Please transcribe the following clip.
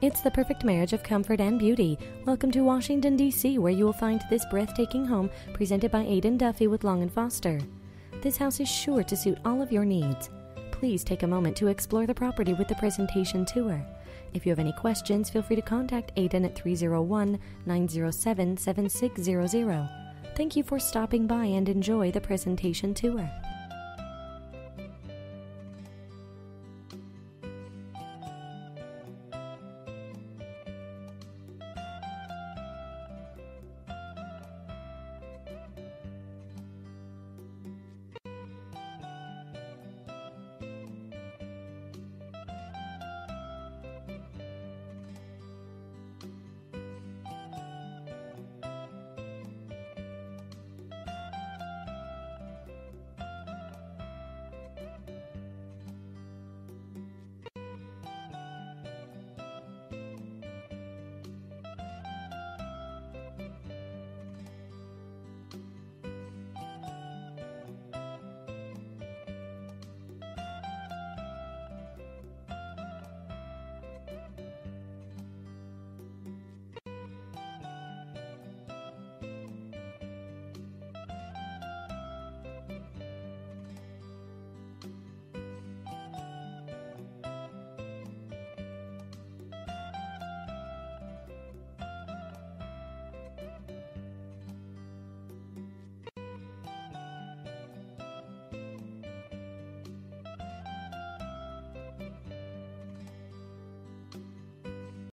It's the perfect marriage of comfort and beauty. Welcome to Washington, D.C., where you will find this breathtaking home presented by Aiden Duffy with Long and Foster. This house is sure to suit all of your needs. Please take a moment to explore the property with the presentation tour. If you have any questions, feel free to contact Aiden at 301 907 7600. Thank you for stopping by and enjoy the presentation tour.